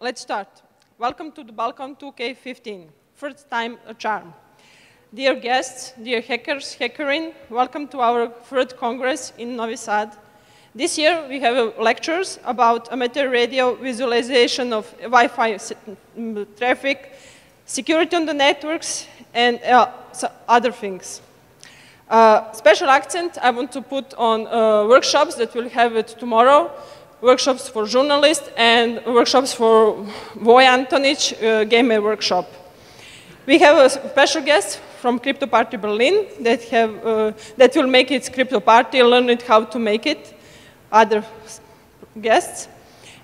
Let's start. Welcome to the BalCCon 2K15, first time a charm. Dear guests, dear hackers, hackerin, welcome to our third Congress in Novi Sad. This year we have lectures about amateur radio visualization of Wi-Fi traffic, security on the networks, and uh, other things. Uh, special accent I want to put on uh, workshops that we'll have it tomorrow, workshops for journalists and workshops for Voja Antonic uh, workshop. We have a special guest from Crypto Party Berlin that, have, uh, that will make its crypto party, learn it how to make it, other guests.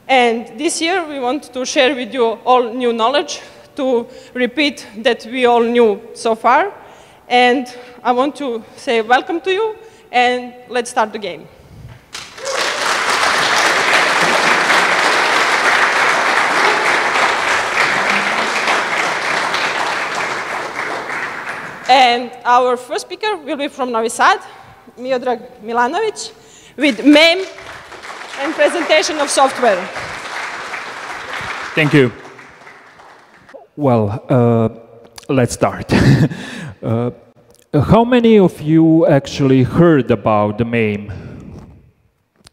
And this year we want to share with you all new knowledge to repeat that we all knew so far. And I want to say welcome to you and let's start the game. And our first speaker will be from Novi Sad, Miodrag Milanovic, with MAME and presentation of software. Thank you. Well, uh, let's start. uh, how many of you actually heard about the MAME?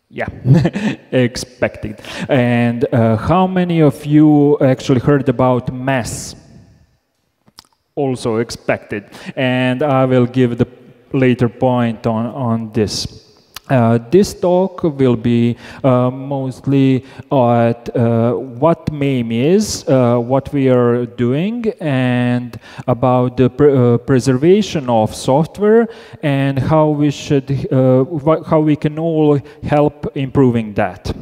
Yeah, expected. And uh, how many of you actually heard about MESS? Also expected. And I will give the later point on, on this. Uh, this talk will be uh, mostly at uh, what MAME is, uh, what we are doing, and about the uh, preservation of software and how we should, uh, how we can all help improving that.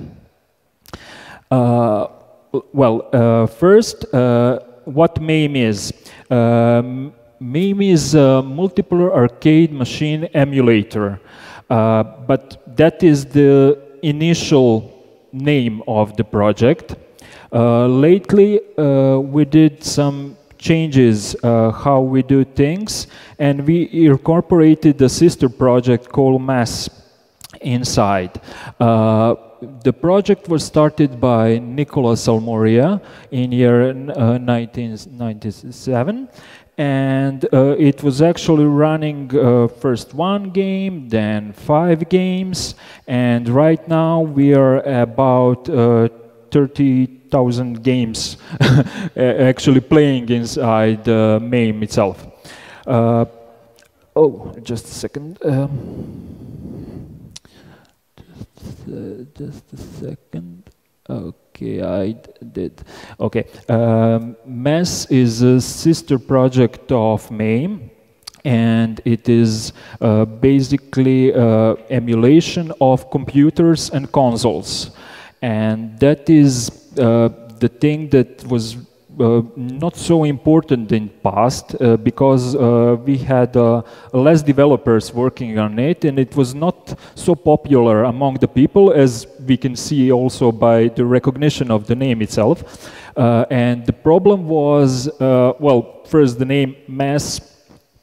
well, first, what MAME is. Um, MAME is a multiple arcade machine emulator, uh, but that is the initial name of the project. Uh, lately, uh, we did some changes uh, how we do things, and we incorporated a sister project called MESS inside. Uh, the project was started by Nicola Salmoria in year uh, 1997 and uh, it was actually running uh, first one game, then five games, and right now we are about uh, 30,000 games actually playing inside the MAME itself. Uh, oh, just a second. Um, uh, just a second. Okay, I did. Okay, um, MESS is a sister project of MAME and it is uh, basically uh, emulation of computers and consoles. And that is uh, the thing that was not so important in past uh, because uh, we had less developers working on it and it was not so popular among the people as we can see also by the recognition of the name itself. and the problem was, well, first the name MESS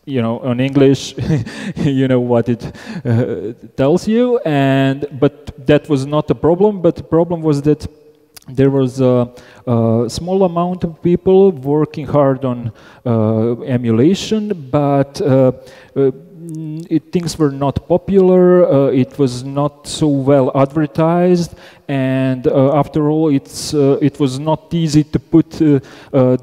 you know, in English, you know what it uh, tells you, and but that was not the problem. But the problem was that there was a, a, small amount of people working hard on uh, emulation, but uh, uh, it, things were not popular, uh, it was not so well advertised, and uh, after all, it's, uh, it was not easy to put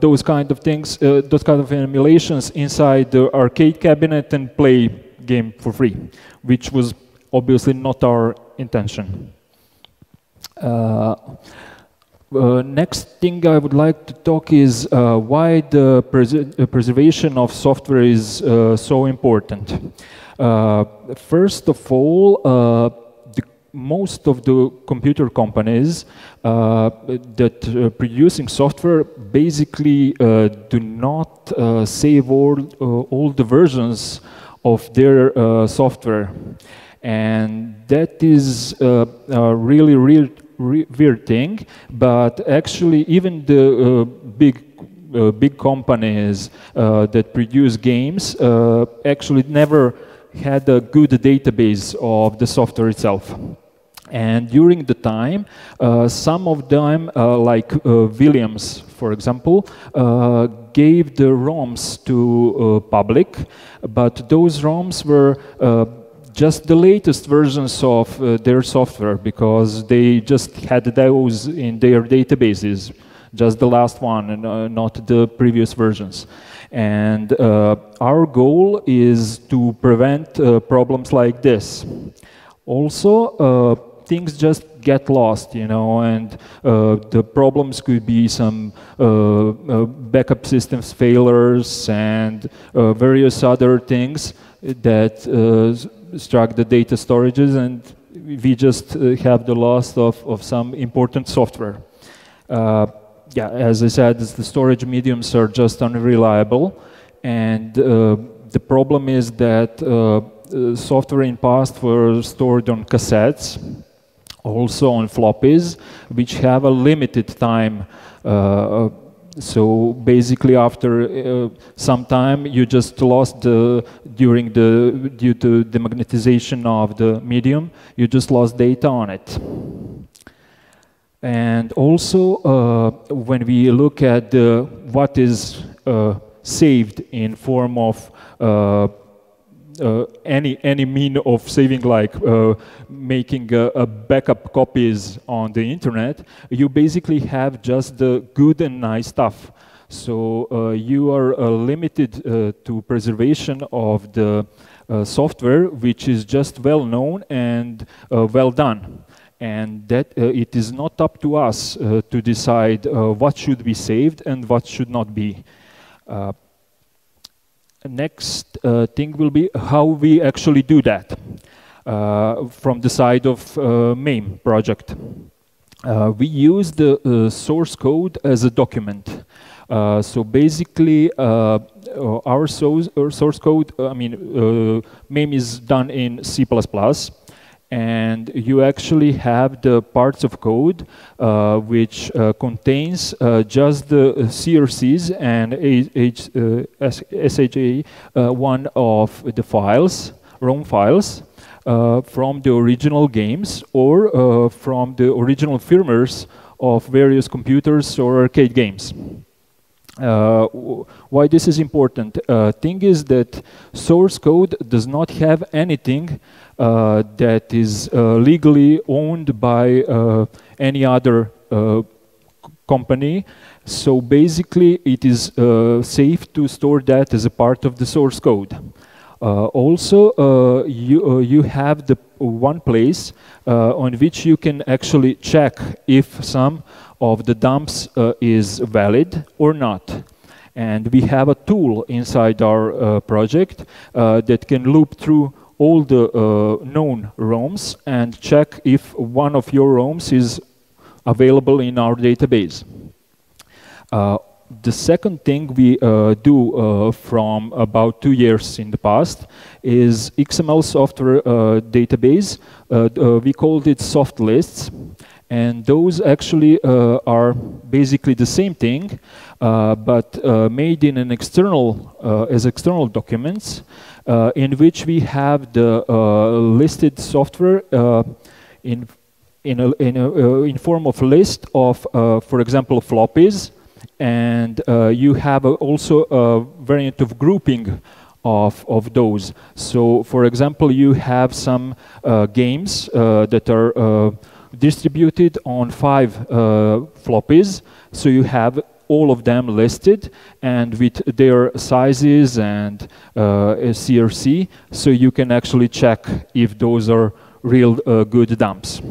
those kind of things, those kind of emulations inside the arcade cabinet and play game for free, which was obviously not our intention. Uh, next thing I would like to talk is uh, why the pres uh, preservation of software is uh, so important. Uh, first of all, uh, the, most of the computer companies that are producing software basically do not save all, all the versions of their software. And that is really, really weird thing, but actually even the uh, big uh, big companies uh, that produce games actually never had a good database of the software itself. And during the time, uh, some of them, uh, like uh, Williams, for example, gave the ROMs to public, but those ROMs were just the latest versions of their software because they just had those in their databases, just the last one, and not the previous versions. And our goal is to prevent problems like this. Also, things just get lost, you know, and uh, the problems could be some uh, uh backup systems failures and uh, various other things that uh, struck the data storages, and we just uh, have the loss of, of some important software. Uh, yeah, as I said, the storage mediums are just unreliable, and uh, the problem is that software in past were stored on cassettes also on floppies, which have a limited time. Uh, so basically, after uh, some time, you just lost the during the due to the magnetization of the medium, you just lost data on it. And also, uh, when we look at the, what is uh, saved in form of uh, uh, any any mean of saving like uh, making a, a, backup copies on the internet you basically have just the good and nice stuff so uh, you are uh, limited uh, to preservation of the uh, software which is just well known and well done and that it is not up to us to decide what should be saved and what should not be next uh, thing will be how we actually do that uh, from the side of uh, MAME project. Uh, we use the uh, source code as a document. Uh, so basically, our source, our source code, I mean, MAME is done in C++ and you actually have the parts of code uh, which uh, contains uh, just the CRCs and H, SHA uh, one of the files, ROM files, uh, from the original games or uh, from the original firmwares of various computers or arcade games. Uh, why this is important? Uh, thing is that source code does not have anything uh, that is uh, legally owned by uh, any other company. So basically, it is safe to store that as a part of the source code. also, you you have the one place on which you can actually check if some of the dumps uh, is valid or not. And we have a tool inside our uh, project uh, that can loop through all the uh, known ROMs and check if one of your ROMs is available in our database. Uh, the second thing we do from about two years in the past is XML software database. we called it soft lists. And those actually uh, are basically the same thing, uh, but uh, made in an external, uh, as external documents, uh, in which we have the uh, listed software in, in, a, in, a, in form of a list of, for example, floppies, and you have also a variant of grouping of, of those. So, for example, you have some games that are distributed on five uh, floppies. So you have all of them listed and with their sizes and uh, CRC, so you can actually check if those are real uh, good dumps.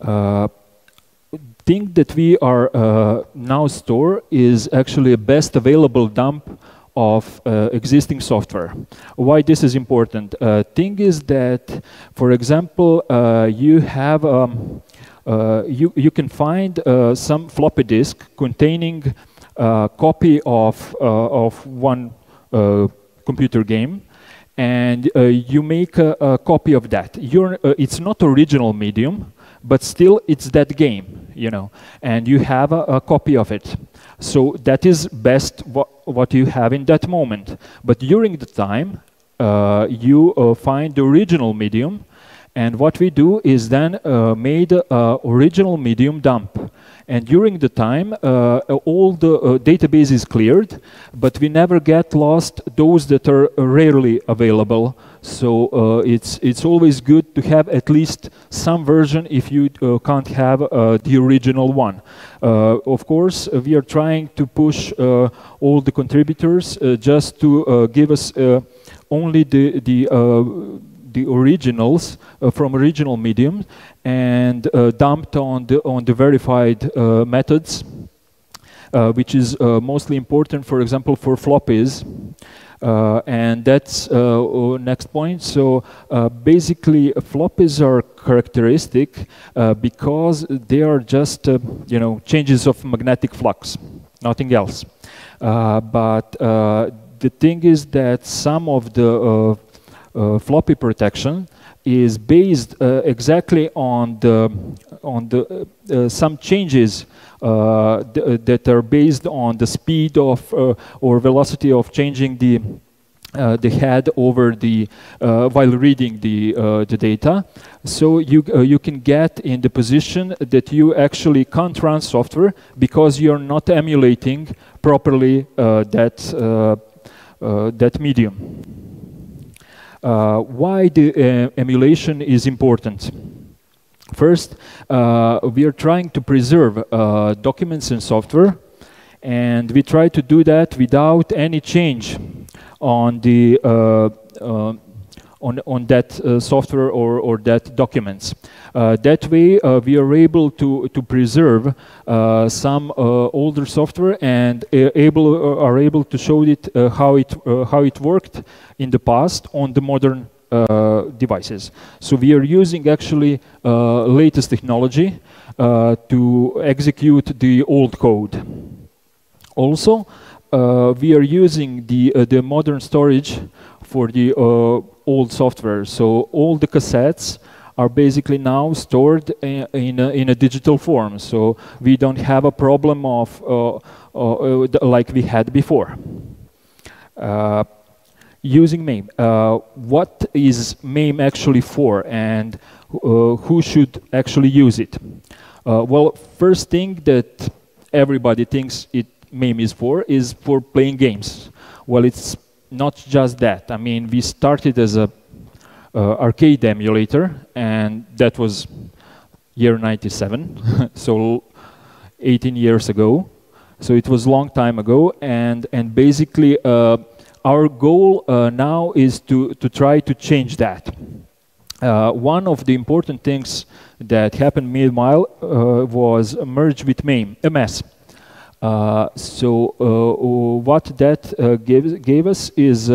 Uh, thing that we are uh, now store is actually a best available dump of uh, existing software. Why this is important? Uh, thing is that, for example, uh, you have um, uh, you you can find uh, some floppy disk containing a copy of uh, of one computer game, and you make a, a, copy of that. It's not original medium, but still it's that game, you know, and you have a, a copy of it. So that is best what, you have in that moment. But during the time, uh, you uh, find the original medium And what we do is then uh, made uh, original medium dump. And during the time, uh, all the database is cleared, but we never get lost those that are rarely available. So uh, it's, it's always good to have at least some version if you uh, can't have uh, the original one. Uh, of course, we are trying to push all the contributors just to give us only the, the the originals uh, from original medium and uh, dumped on the, on the verified uh, methods, which is mostly important, for example, for floppies. Uh, and that's uh, next point. So uh, basically, floppies are characteristic because they are just you know changes of magnetic flux, nothing else. but the thing is that some of the floppy protection is based uh, exactly on the on the uh, some changes th that are based on the speed of or velocity of changing the uh, the head over the uh, while reading the uh, the data, so you you can get in the position that you actually can't run software because you're not emulating properly that that medium. Uh, why the uh, emulation is important. First, uh, we are trying to preserve documents and software, and we try to do that without any change on the on, on that uh, software or, or that documents. Uh, that way, uh, we are able to, to preserve some older software and able, are able to show it how, it, how it worked in the past on the modern uh, devices. So we are using actually uh, latest technology uh, to execute the old code. Also, we are using the, the modern storage for the old software. So all the cassettes are basically now stored in, in, a, in a digital form. So we don't have a problem of uh, uh, like we had before. Uh, using MAME. Uh, what is MAME actually for and uh, who should actually use it? Uh, well, first thing that everybody thinks it MAME is for is for playing games. Well, it's not just that. I mean, we started as a uh, arcade emulator, and that was year 97, so 18 years ago. So it was a long time ago, and, and basically uh, our goal uh, now is to, to try to change that. Uh, one of the important things that happened meanwhile uh, was merge with MAME, MESS. Uh, so uh, what that uh, gave, gave us is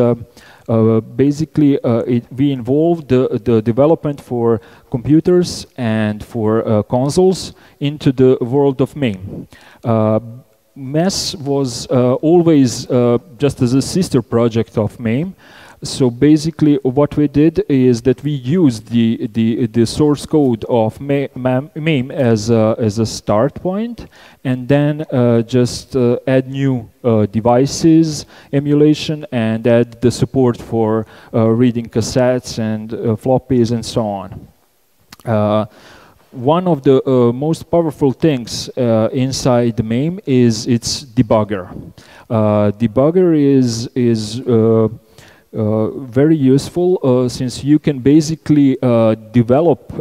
basically it, we involved the, the development for computers and for consoles into the world of MAME. MESS was uh, always uh, just as a sister project of MAME. So basically what we did is that we used the, the, the source code of MAME as a, as a start point and then uh, just uh, add new uh, devices, emulation, and add the support for uh, reading cassettes and floppies and so on one of the uh, most powerful things uh, inside the MAME is its debugger. Uh, debugger is, is uh, uh, very useful uh, since you can basically develop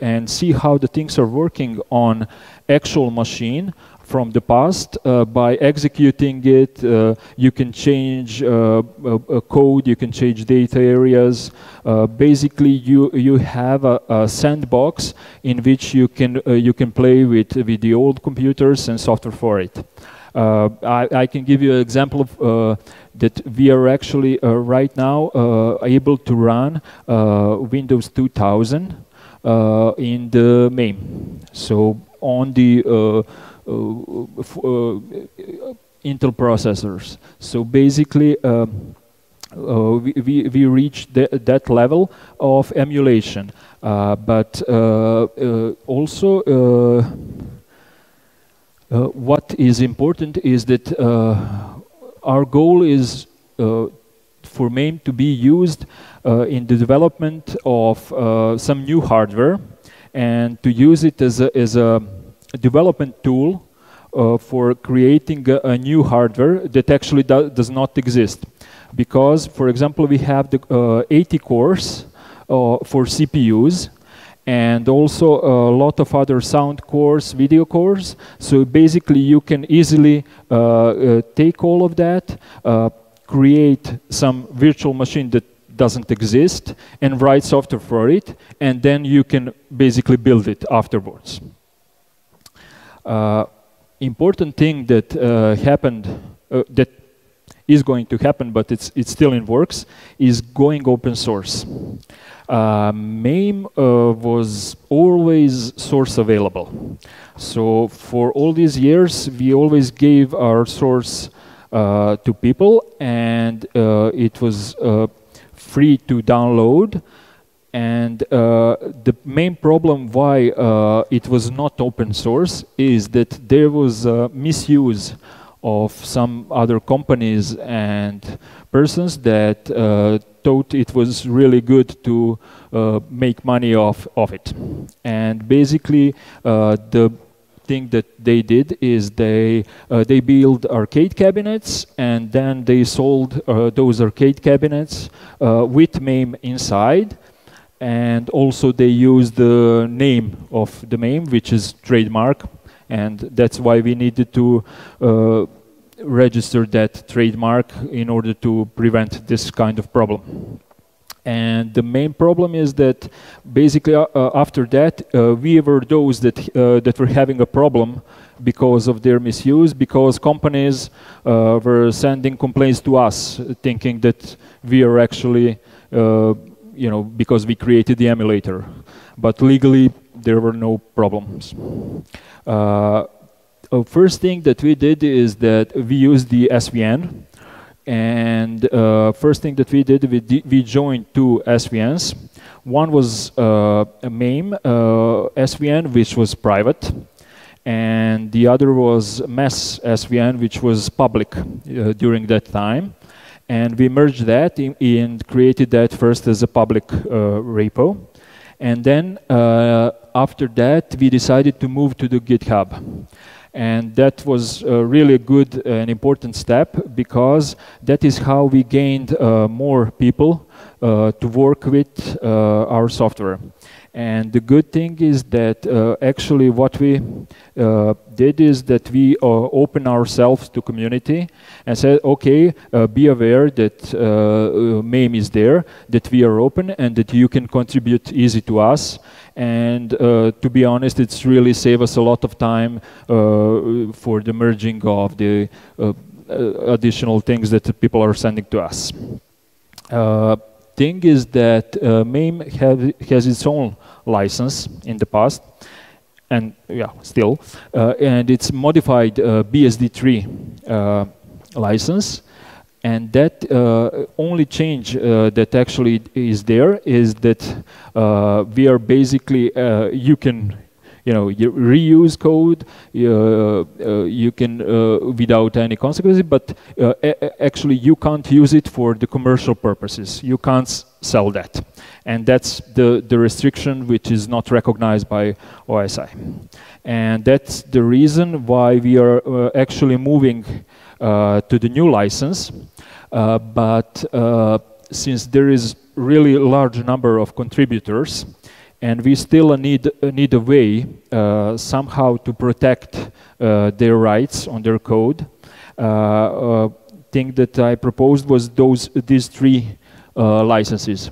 and see how the things are working on actual machine from the past. Uh, by executing it, uh, you can change uh, code, you can change data areas. Uh, basically, you you have a, a, sandbox in which you can uh, you can play with with the old computers and software for it. Uh, I, I, can give you an example of that we are actually uh, right now uh, able to run uh, Windows 2000 in the MAME. So on the uh, uh, Intel processors. So basically, uh, we, we, we reached that level of emulation. but also, what is important is that our goal is for MAME to be used in the development of some new hardware and to use it as a, as a development tool uh, for creating a, a, new hardware that actually do, does not exist. Because, for example, we have the uh, 80 cores uh, for CPUs, and also a lot of other sound cores, video cores. So basically, you can easily uh, uh, take all of that, uh, create some virtual machine that doesn't exist, and write software for it, and then you can basically build it afterwards. Uh, important thing that uh, happened, uh, that is going to happen, but it's, it's still in works, is going open source. Uh, MAME uh, was always source available. So for all these years, we always gave our source uh, to people, and uh, it was uh, free to download. And uh, the main problem why it was not open source is that there was misuse of some other companies and persons that uh, thought it was really good to uh, make money off of it. And basically, uh, the thing that they did is they they built arcade cabinets and then they sold those arcade cabinets with MAME inside and also they use the name of the MAME, which is trademark, and that's why we needed to uh, register that trademark in order to prevent this kind of problem. And the main problem is that basically uh, uh after that, uh, we were those that, uh, that were having a problem because of their misuse, because companies uh, were sending complaints to us, thinking that we are actually uh, you know, because we created the emulator. But legally, there were no problems. Uh, first thing that we did is that we used the SVN. And uh, first thing that we did, we, we joined two SVNs. One was uh, a MAME uh, SVN, which was private. And the other was MESS SVN, which was public uh, during that time. And we merged that and created that first as a public uh, repo. And then uh, after that, we decided to move to the GitHub. And that was really a good and important step because that is how we gained uh, more people uh, to work with uh, our software. And the good thing is that uh, actually what we uh, did is that we uh, open ourselves to community and said, okay, uh, be aware that uh, uh, MAME is there, that we are open and that you can contribute easy to us. And to be honest, it's really saved us a lot of time for the merging of the additional things that people are sending to us thing is that uh, MAME have, has its own license in the past, and yeah, still, uh, and it's modified uh, BSD3 uh, license, and that uh, only change uh, that actually is there is that we are basically you can you know, you reuse code, uh, uh, you can uh, without any consequences, but actually you can't use it for the commercial purposes. You can't sell that. And that's the, the restriction which is not recognized by OSI. And that's the reason why we are actually moving to the new license. But since there is really large number of contributors, and we still need, need a way uh, somehow to protect uh, their rights on their code. Uh, thing that I proposed was those these three uh, licenses.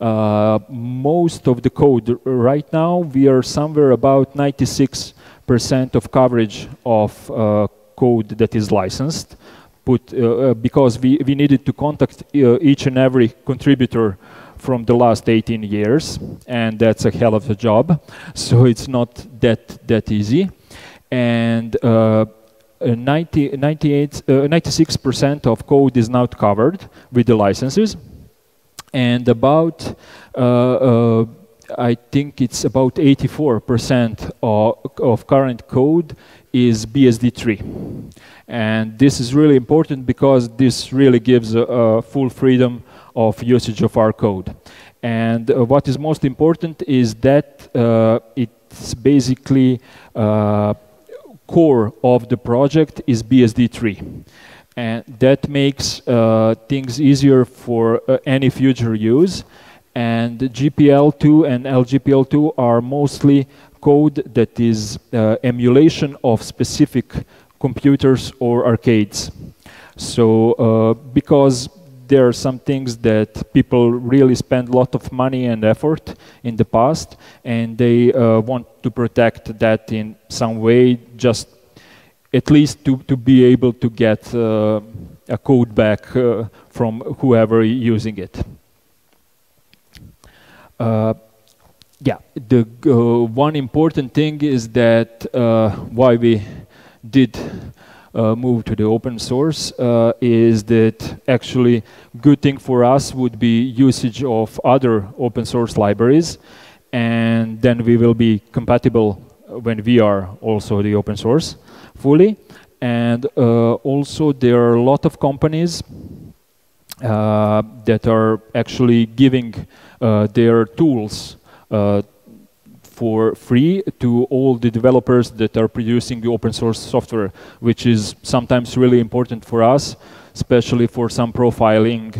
Uh, most of the code right now we are somewhere about 96% of coverage of uh, code that is licensed put because we, we needed to contact each and every contributor from the last 18 years, and that's a hell of a job. So it's not that that easy. And uh, 90, 98, 96% uh, of code is now covered with the licenses, and about uh, uh, I think it's about 84% of, of current code is BSD3. And this is really important because this really gives a full freedom of usage of our code. And uh, what is most important is that uh, it's basically uh, core of the project is BSD3. And that makes uh, things easier for uh, any future use. And GPL2 and LGPL2 are mostly code that is uh, emulation of specific computers or arcades. So because there are some things that people really spend a lot of money and effort in the past, and they uh, want to protect that in some way, just at least to, to be able to get uh, a code back uh, from whoever using it. Uh, yeah, the uh, one important thing is that why we did uh, move to the open source uh, is that actually good thing for us would be usage of other open source libraries and then we will be compatible when we are also the open source fully. And uh, also there are a lot of companies uh, that are actually giving uh, their tools uh, for free to all the developers that are producing the open source software, which is sometimes really important for us, especially for some profiling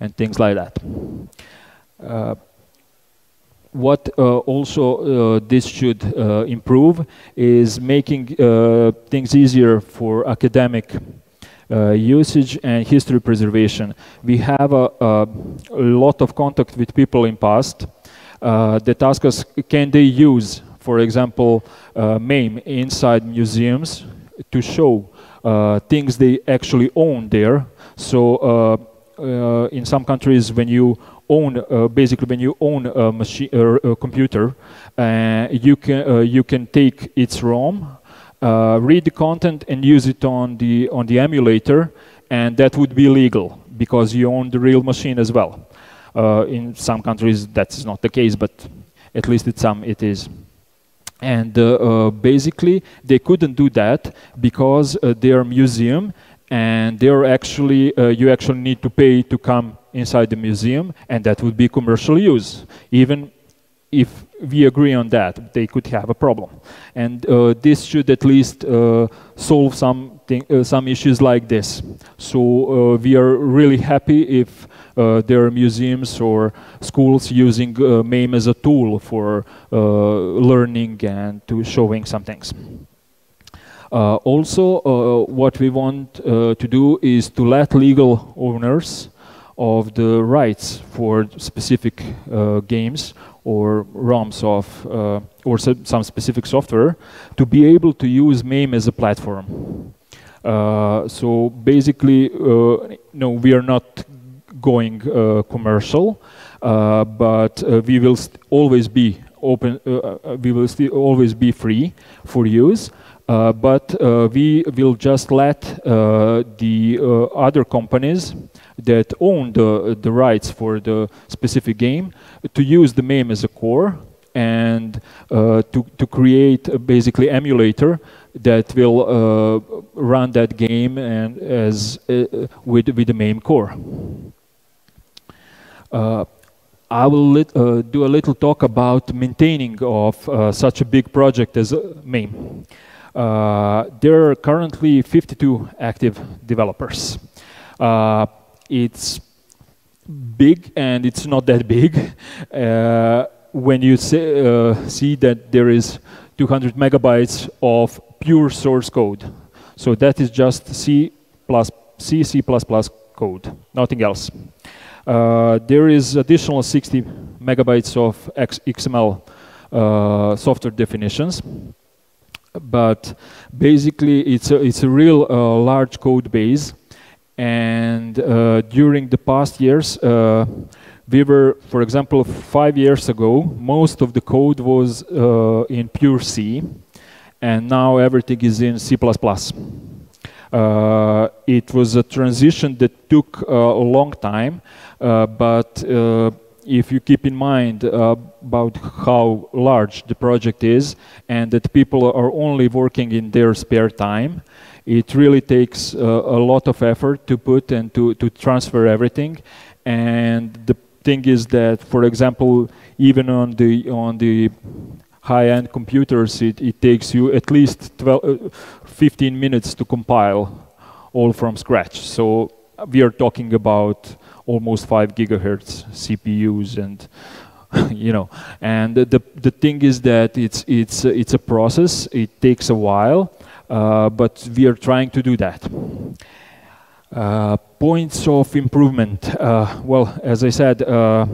and things like that. Uh, what uh, also uh, this should uh, improve is making uh, things easier for academic uh, usage and history preservation. We have a, a, lot of contact with people in past that ask us, can they use, for example, uh, MAME inside museums to show uh, things they actually own there. So uh, uh, in some countries, when you own, uh, basically when you own a a computer, you can you can take its ROM, read the content, and use it on the on the emulator, and that would be legal because you own the real machine as well. Uh, in some countries that's not the case, but at least in some it is. And uh, uh, basically, they couldn't do that because they're museum and they're actually, you actually need to pay to come inside the museum and that would be commercial use. Even if we agree on that, they could have a problem. And uh, this should at least uh, solve some, uh, some issues like this. So we are really happy if uh, there are museums or schools using uh, MAME as a tool for uh, learning and to showing some things. Uh, also, uh, what we want uh, to do is to let legal owners of the rights for specific games or ROMs of or some specific software to be able to use MAME as a platform. so basically, no, we are not going uh, commercial, uh, but uh, we will always be open. we will always be free for use. Uh, but uh, we will just let uh, the other companies that own the, the rights for the specific game to use the MAME as a core and to, to create a basically emulator that will run that game and as with, with the MAME core. Uh, I will uh, do a little talk about maintaining of uh, such a big project as MAME. there are currently 52 active developers. it's big and it's not that big. when you say, see that there is 200 megabytes of pure source code. So that is just C plus C, C++ code, nothing else. Uh, there is additional 60 megabytes of XML uh, software definitions but basically it's a, it's a real uh, large code base. And uh, during the past years uh, we were for example five years ago most of the code was uh, in pure C and now everything is in C++ it was a transition that took a long time, but if you keep in mind uh, about how large the project is and that people are only working in their spare time, it really takes uh, a lot of effort to put and to, to transfer everything. And the thing is that, for example, even on the on the high-end computers, it, it takes you at least 12, uh, 15 minutes to compile all from scratch. So we are talking about almost five gigahertz CPUs and you know and the, the, thing is that it's it's it's a process. It takes a while uh, but we are trying to do that. Uh, points of improvement. Uh, well as I said uh,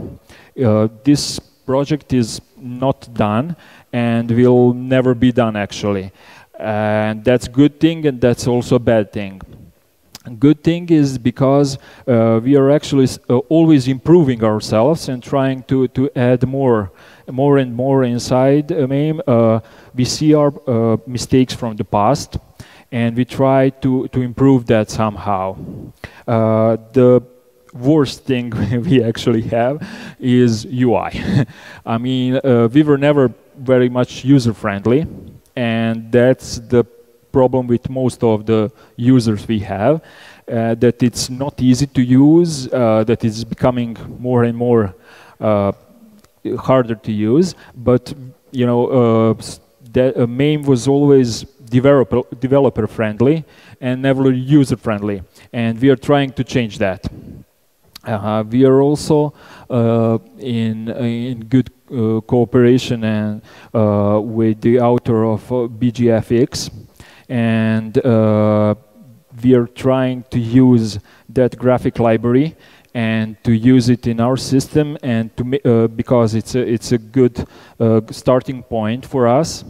uh, this project is not done and will never be done actually. And that's good thing and that's also a bad thing good thing is because uh, we are actually uh, always improving ourselves and trying to, to add more more and more inside uh, MAME. Uh, we see our uh, mistakes from the past and we try to, to improve that somehow. Uh, the worst thing we actually have is UI. I mean, we were never very much user-friendly and that's the problem with most of the users we have, uh, that it's not easy to use, uh, that it's becoming more and more uh, harder to use. But you know, uh, uh, MAME was always developer developer friendly and never user friendly, and we are trying to change that. Uh, we are also in in good cooperation and with the author of BGFX and uh, we are trying to use that graphic library and to use it in our system and to uh, because it's a, it's a good uh, starting point for us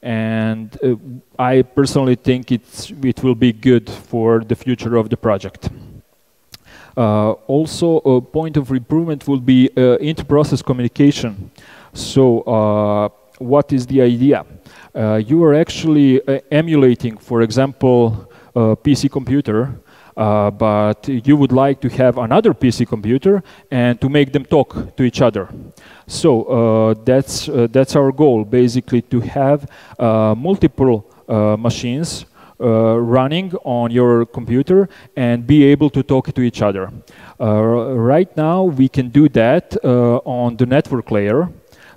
and uh, I personally think it's it will be good for the future of the project. Uh, also a point of improvement will be uh, inter-process communication. So what is the idea? Uh, you are actually uh, emulating, for example, a PC computer, uh, but you would like to have another PC computer and to make them talk to each other. So uh, that's, uh, that's our goal, basically to have uh, multiple machines running on your computer and be able to talk to each other. right now, we can do that on the network layer.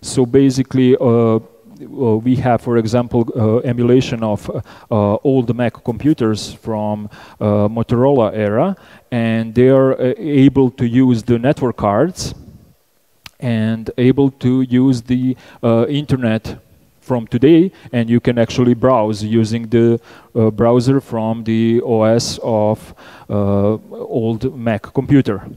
So basically, uh, we have, for example, uh, emulation of uh, old Mac computers from Motorola era, and they are able to use the network cards and able to use the internet from today and you can actually browse using the uh, browser from the OS of uh, old Mac computer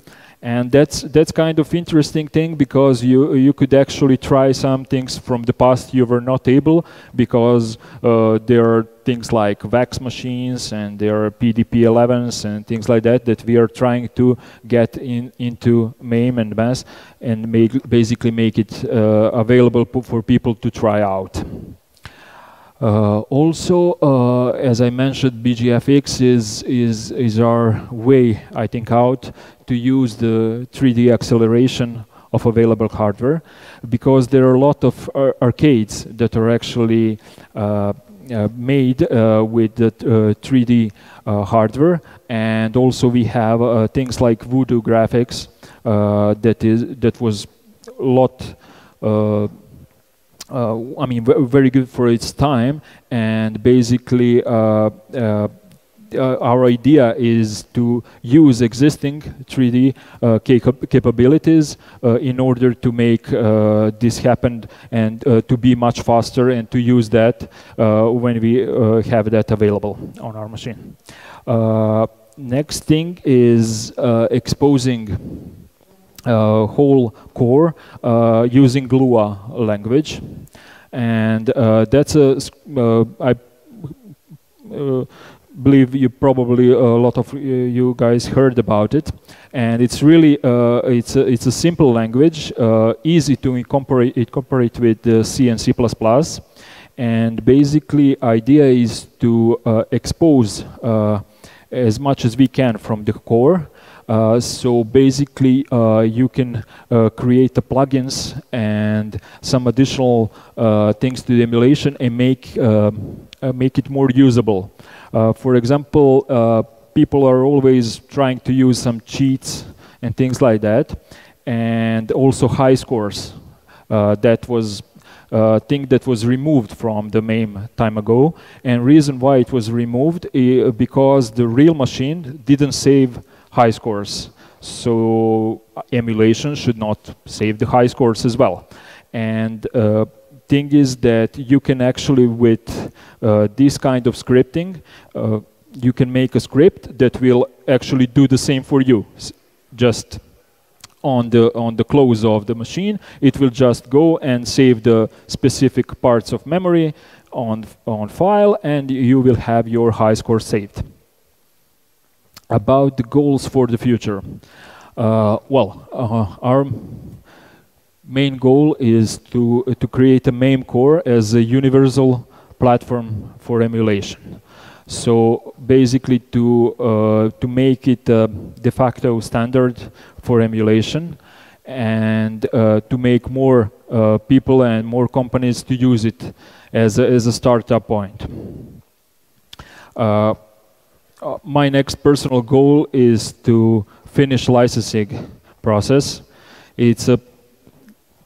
and that's that's kind of interesting thing because you you could actually try some things from the past you were not able because uh, there are things like VAX machines and there are PDP-11s and things like that that we are trying to get in into MAME and MESS and make basically make it uh, available for people to try out. Uh, also, uh, as I mentioned, BGFX is, is, is our way, I think, out to use the 3D acceleration of available hardware because there are a lot of ar arcades that are actually uh, uh, made uh, with the 3D uh, hardware. And also we have things like Voodoo graphics that is that was a lot I mean, very good for its time, and basically uh, uh, our idea is to use existing 3D uh, cap capabilities uh, in order to make uh, this happen and to be much faster and to use that when we have that available on our machine. next thing is exposing uh, whole core uh, using Lua language. And uh, that's a, I believe you probably a lot of you guys heard about it. And it's really uh, it's a, it's a simple language uh, easy to incorporate incorporate with uh, C and C++ and basically idea is to expose as much as we can from the core uh, so basically, uh, you can uh, create the plugins and some additional uh, things to the emulation and make um, uh, make it more usable. for example, people are always trying to use some cheats and things like that, and also high scores. That was uh, thing that was removed from the MAME time ago. And reason why it was removed uh, because the real machine didn't save high scores. So uh, emulation should not save the high scores as well. And uh, thing is that you can actually with uh, this kind of scripting, uh, you can make a script that will actually do the same for you. Just on the on the close of the machine it will just go and save the specific parts of memory on on file and you will have your high score saved about the goals for the future uh, well uh, our main goal is to uh, to create a MAME core as a universal platform for emulation so basically to, uh, to make it a de facto standard for emulation and uh, to make more uh, people and more companies to use it as a, as a startup point. Uh, uh, my next personal goal is to finish licensing process. It's a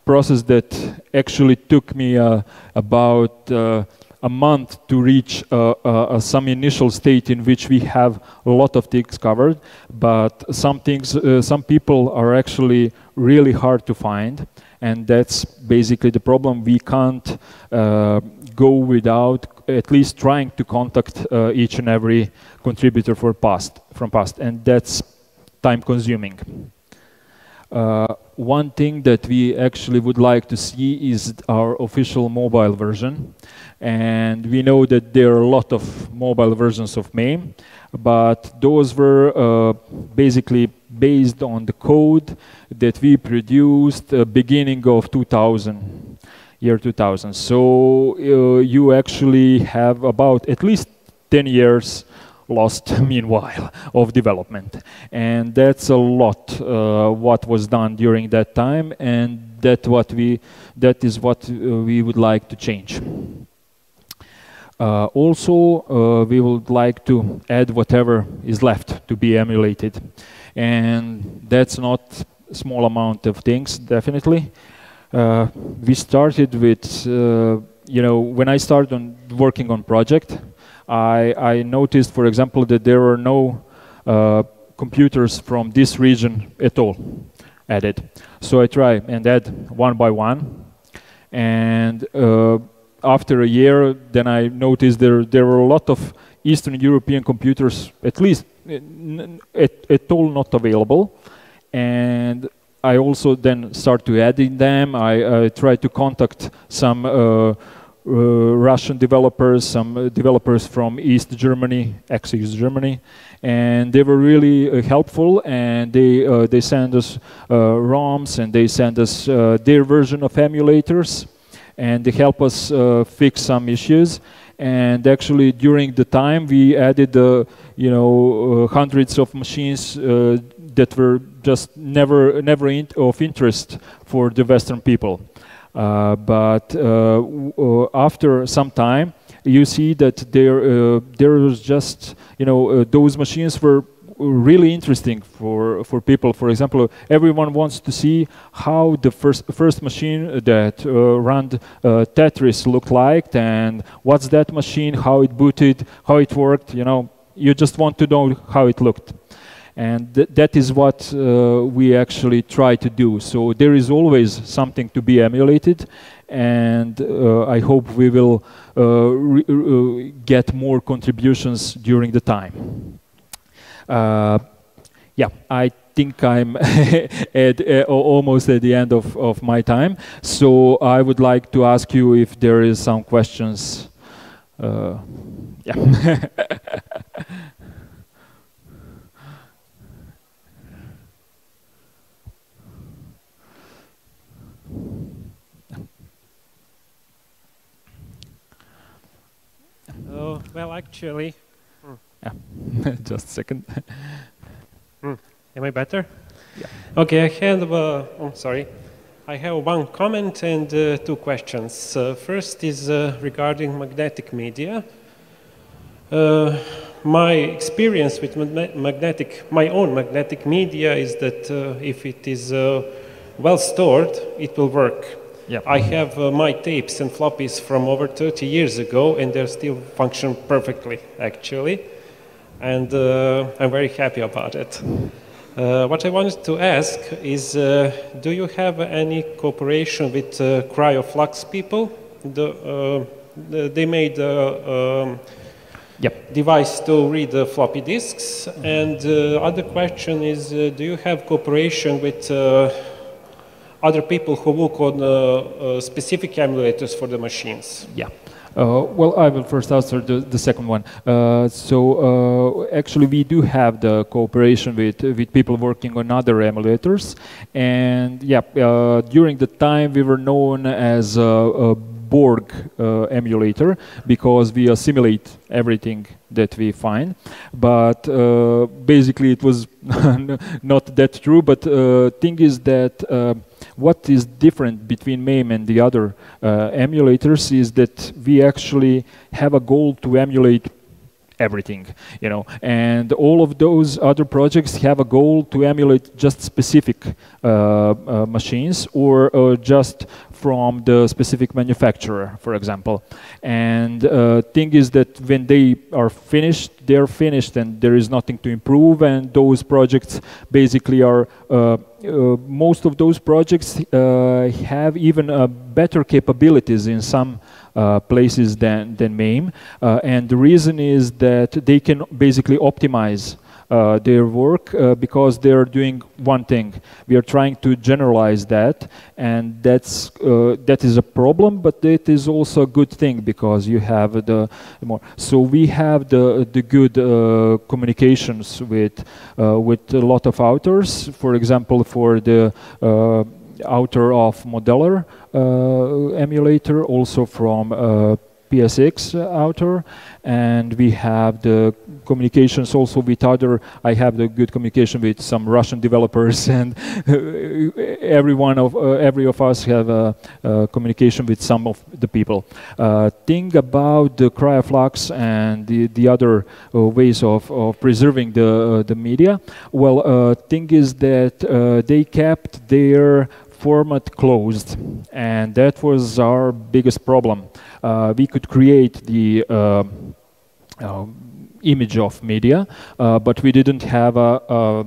process that actually took me uh, about a month to reach uh, uh, some initial state in which we have a lot of things covered, but some things, uh, some people are actually really hard to find, and that's basically the problem. We can't uh, go without at least trying to contact uh, each and every contributor for past, from past, and that's time consuming. Uh, one thing that we actually would like to see is our official mobile version. And we know that there are a lot of mobile versions of MAME, but those were uh, basically based on the code that we produced uh, beginning of 2000, year 2000. So uh, you actually have about at least 10 years lost meanwhile of development. And that's a lot uh, what was done during that time and that what we that is what uh, we would like to change. Uh, also, uh, we would like to add whatever is left to be emulated. And that's not a small amount of things, definitely. Uh, we started with, uh, you know, when I started on working on project, I, I noticed, for example, that there were no uh, computers from this region at all added. So I try and add one by one. And uh, after a year, then I noticed there there were a lot of Eastern European computers, at least at, at all not available, and I also then start to add in them. I, try to contact some uh, uh, Russian developers, some uh, developers from East Germany, ex-East Germany, and they were really helpful. And they they send us ROMs and they send us their version of emulators and they help us fix some issues. And actually, during the time, we added, uh, you know, uh, hundreds of machines uh, that were just never, never in of interest for the Western people. Uh, but uh, after some time, you see that there, there was just, you know, those machines were really interesting for, for people. For example, everyone wants to see how the first, first machine that uh, ran uh, Tetris looked like and what's that machine, how it booted, how it worked, you know, you just want to know how it looked. And th that is what uh, we actually try to do. So there is always something to be emulated and uh, I hope we will uh, uh, get more contributions during the time. Uh, yeah, I think I'm at, uh, almost at the end of, of my time. So I would like to ask you if there is some questions. Uh, yeah. Oh, well, actually, yeah, just a second. Mm. Am I better? Yeah. Okay, I have, uh, oh, sorry. I have one comment and uh, two questions. Uh, first is uh, regarding magnetic media. Uh, my experience with magnetic, my own magnetic media is that uh, if it is uh, well stored, it will work. Yep. I have uh, my tapes and floppies from over 30 years ago, and they still function perfectly, actually. And uh, I'm very happy about it. Uh, what I wanted to ask is, uh, do you have any cooperation with CryoFlux people? The, the, they made um, Yep. device to read the floppy disks. And uh, other question is, uh, do you have cooperation with uh, other people who work on uh, uh, specific emulators for the machines? Yeah. Uh, well, I will first answer the, the second one. Uh, so uh, actually, we do have the cooperation with with people working on other emulators, and yeah, during the time we were known as a Borg uh, emulator because we assimilate everything that we find. But uh, basically, it was not that true. But uh, thing is that what is different between MAME and the other uh, emulators is that we actually have a goal to emulate everything you know and all of those other projects have a goal to emulate just specific uh, uh, machines or uh, just from the specific manufacturer, for example. And uh, thing is that when they are finished, they're finished and there is nothing to improve and those projects basically are, uh, uh, most of those projects have even better capabilities in some uh, places than, than MAME. and the reason is that they can basically optimize uh, their work uh, because they're doing one thing. We are trying to generalize that, and that's uh, that is a problem, but it is also a good thing because you have the more. So we have the the good uh, communications with uh, with a lot of authors. For example, for the author of Modeller emulator, also from PSX author, and we have the communications also with other. I have the good communication with some Russian developers, and every one of uh, every of us have a, a, communication with some of the people. Uh, thing about the cryoflux and the the other uh, ways of, of preserving the uh, the media. Well, uh, thing is that uh, they kept their format closed, and that was our biggest problem. Uh, we could create the uh, uh, image of media, but we didn't have a, a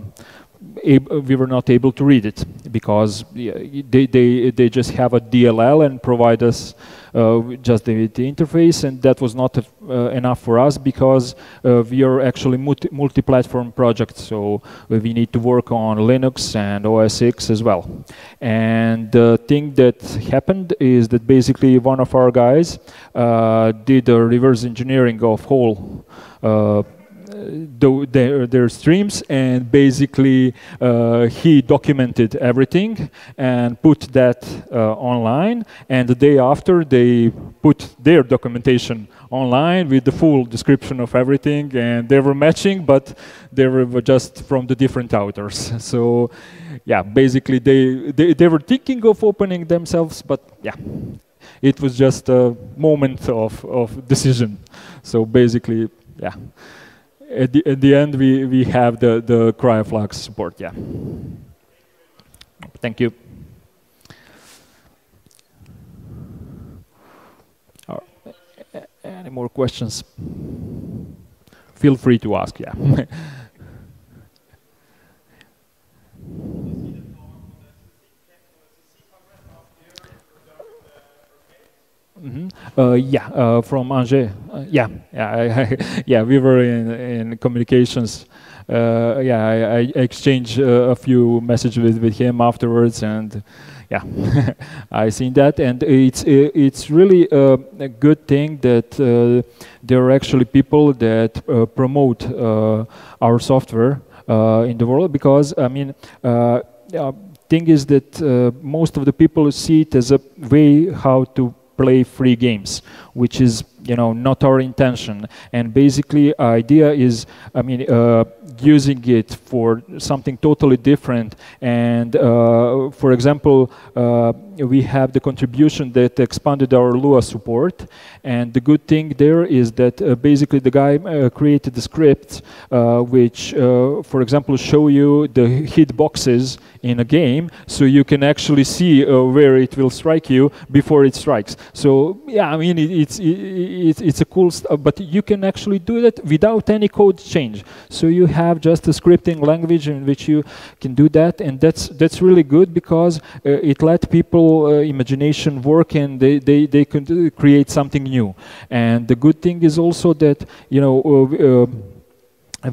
we were not able to read it because they, they, they just have a DLL and provide us just the, the, interface and that was not uh, enough for us because uh, we are actually multi-platform project so we need to work on Linux and OS X as well. And the thing that happened is that basically one of our guys uh, did a reverse engineering of whole uh, their, their streams and basically uh, he documented everything and put that uh, online. And the day after they put their documentation online with the full description of everything. And they were matching but they were just from the different authors. So yeah basically they, they, they were thinking of opening themselves but yeah it was just a moment of, of decision. So basically yeah at the, at the end, we, we have the, the CryoFlux support, yeah. Thank you. Any more questions? Feel free to ask, yeah. Mm -hmm. uh, yeah, uh, from Angers. Uh, yeah, yeah, yeah. We were in, in communications. Uh, yeah, I, I exchanged uh, a few messages with, with him afterwards, and yeah, I seen that, and it's it's really a, a good thing that there are actually people that promote our software in the world because I mean thing is that uh, most of the people see it as a way how to play free games, which is you know, not our intention. And basically, idea is, I mean, uh, using it for something totally different. And uh, for example, uh, we have the contribution that expanded our Lua support. And the good thing there is that uh, basically the guy uh, created the script uh, which, uh, for example, show you the hit boxes in a game so you can actually see uh, where it will strike you before it strikes. So yeah, I mean, it, it's, it, it's a cool stuff, but you can actually do that without any code change. So you have just a scripting language in which you can do that and that's, that's really good because uh, it let people uh, imagination work and they, they, they can create something new. And the good thing is also that, you know, uh, uh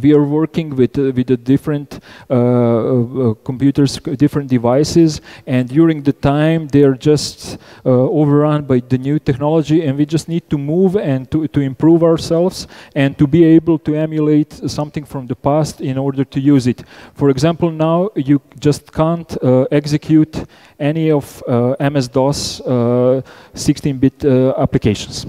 we are working with uh, with the different uh, uh, computers, different devices, and during the time they are just uh, overrun by the new technology, and we just need to move and to to improve ourselves and to be able to emulate something from the past in order to use it. For example, now you just can't uh, execute any of uh, MS-DOS 16-bit applications.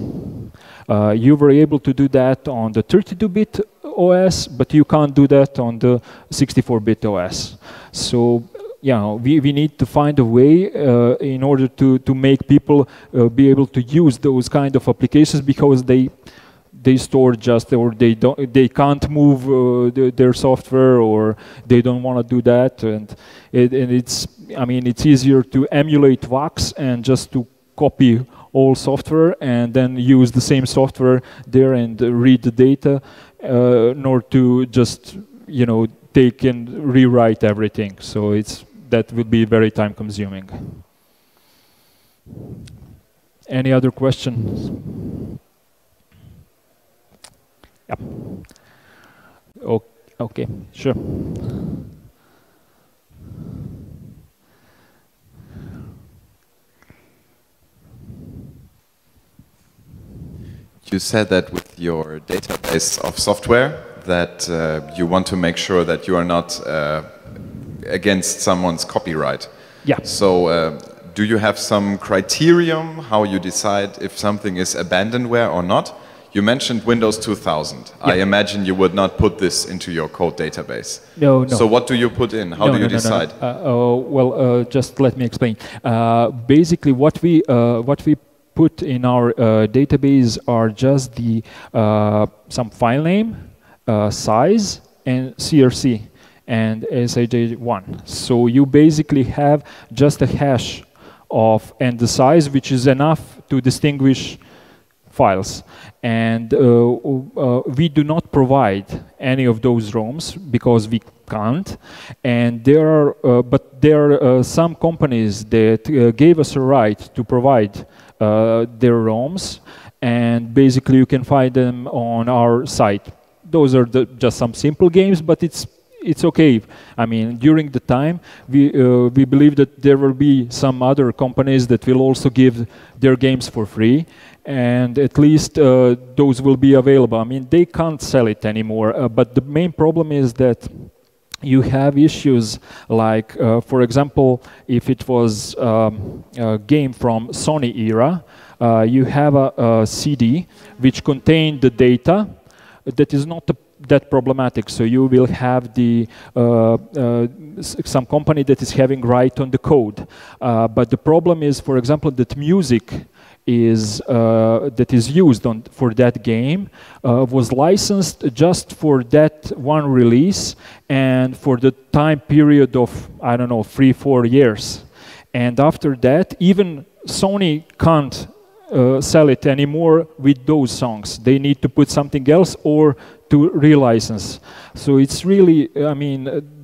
you were able to do that on the 32-bit OS, but you can't do that on the 64-bit OS. So yeah, we, we need to find a way uh, in order to, to make people uh, be able to use those kind of applications because they they store just or they don't they can't move uh, the, their software or they don't want to do that and it, and it's I mean it's easier to emulate VAX and just to copy all software and then use the same software there and read the data uh, nor to just you know take and rewrite everything. So it's that would be very time consuming. Any other questions? Yeah. Okay, sure. You said that with your database of software that uh, you want to make sure that you are not uh, against someone's copyright. Yeah. So uh, do you have some criterion how you decide if something is abandonware or not? You mentioned Windows 2000. Yeah. I imagine you would not put this into your code database. No, no. So what do you put in? How no, do you no, decide? No, uh, well, uh, just let me explain. Uh, basically, what we what we put in our uh, database are just the uh, some file name, uh, size, and CRC and SHA1. So you basically have just a hash of and the size, which is enough to distinguish files. And uh, uh, we do not provide any of those ROMs because we can't. And there are, uh, but there are some companies that gave us a right to provide their ROMs, and basically you can find them on our site. Those are the, just some simple games, but it's it's okay. I mean, during the time, we uh, we believe that there will be some other companies that will also give their games for free, and at least uh, those will be available. I mean, they can't sell it anymore. Uh, but the main problem is that you have issues like, uh, for example, if it was um, a game from Sony era, uh, you have a, a, CD which contained the data that is not a, that problematic. So you will have the uh, uh some company that is having right on the code. Uh, but the problem is, for example, that music is uh, that is used on for that game uh, was licensed just for that one release and for the time period of I don't know three four years, and after that even Sony can't uh, sell it anymore with those songs. They need to put something else or to relicense. So it's really I mean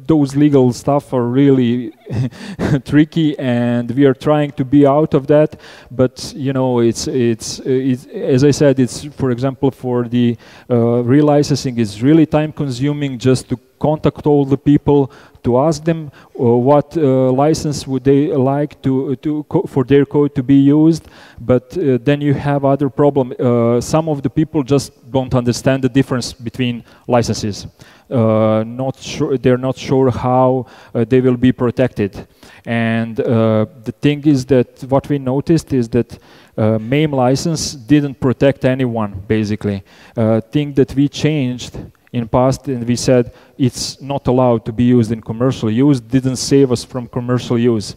those legal stuff are really tricky, and we are trying to be out of that. But you know, it's it's, it's as I said, it's for example for the uh, relicensing, it's really time consuming just to contact all the people to ask them uh, what uh, license would they like to, to for their code to be used. But uh, then you have other problem. Some of the people just don't understand the difference between licenses. Not sure they're not sure how they will be protected. And the thing is that what we noticed is that uh, MAME license didn't protect anyone, basically. Uh, thing that we changed in past and we said it's not allowed to be used in commercial use didn't save us from commercial use.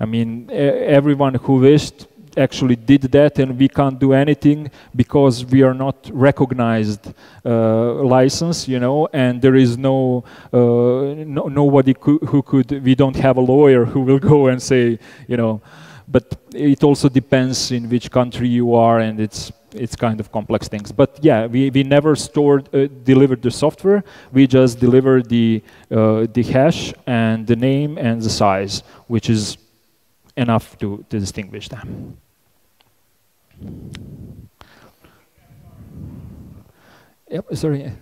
I mean, everyone who wished actually did that and we can't do anything because we are not recognized uh, license, you know, and there is no, uh, no nobody who could, we don't have a lawyer who will go and say, you know, but it also depends in which country you are and it's it's kind of complex things. But yeah, we, we never stored, uh, delivered the software. We just delivered the, uh, the hash and the name and the size, which is enough to, to distinguish them. Yep, sorry.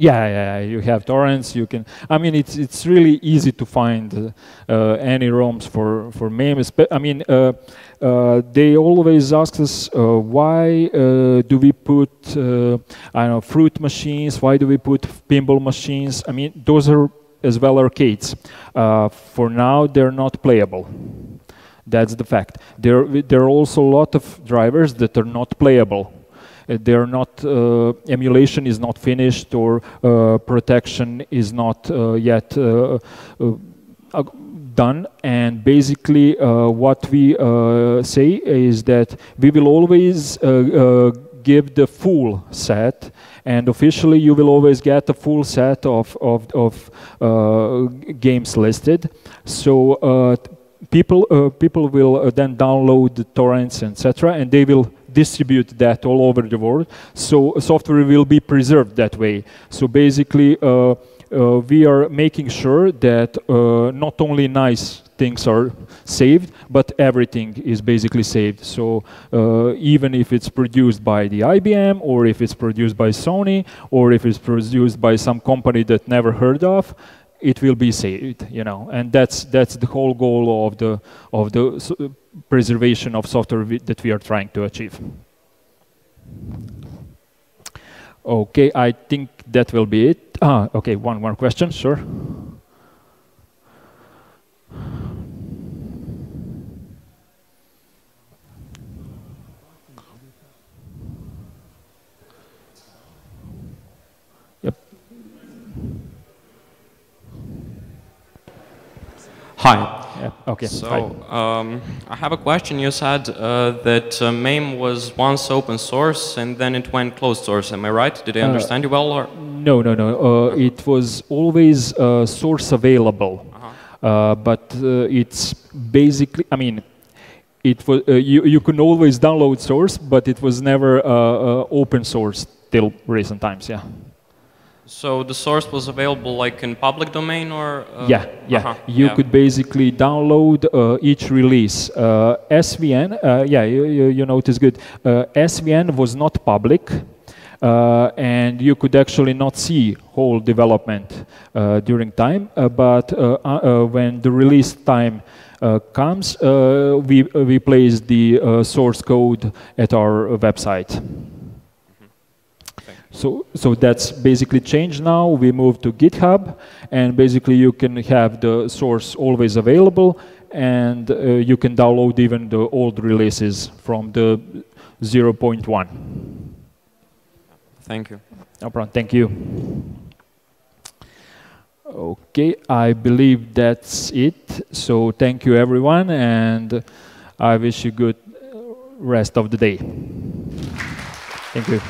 Yeah, yeah, you have torrents. You can. I mean, it's it's really easy to find uh, any ROMs for for MAME. I mean, uh, uh, they always ask us uh, why uh, do we put uh, I don't know fruit machines? Why do we put pinball machines? I mean, those are as well arcades. for now, they're not playable. That's the fact. There, there are also a lot of drivers that are not playable. Uh, they're not, uh, emulation is not finished or uh, protection is not uh, yet uh, uh, done. And basically what we say is that we will always give the full set and officially you will always get a full set of, of, of uh, games listed. So uh, people uh, people will uh, then download the torrents etc and they will distribute that all over the world. So software will be preserved that way. So basically uh, uh we are making sure that uh, not only nice things are saved but everything is basically saved. So uh, even if it's produced by the IBM or if it's produced by Sony or if it's produced by some company that never heard of it will be saved, you know, and that's that's the whole goal of the of the preservation of software that we are trying to achieve. Okay, I think that will be it. Ah, okay, one more question, sure. Hi. Yeah. Okay. So um, I have a question. You said uh, that uh, MAME was once open source and then it went closed source. Am I right? Did I uh, understand uh, you well? Or? No, no, no. Uh, it was always uh, source available, -huh. but it's basically. I mean, it was you. You can always download source, but it was never open source till recent times. Yeah. So the source was available like in public domain or? Uh, yeah, yeah. Uh -huh, you yeah. could basically download uh, each release. Uh, SVN, uh, yeah, you, you, you notice good. Uh, SVN was not public. and you could actually not see whole development during time, but when the release time comes, we, we place the source code at our website. So, so that's basically changed now. We moved to GitHub, and basically you can have the source always available, and uh, you can download even the old releases from the 0.1. Thank you. No problem. Thank you. Okay, I believe that's it. So thank you, everyone, and I wish you good rest of the day. Thank you.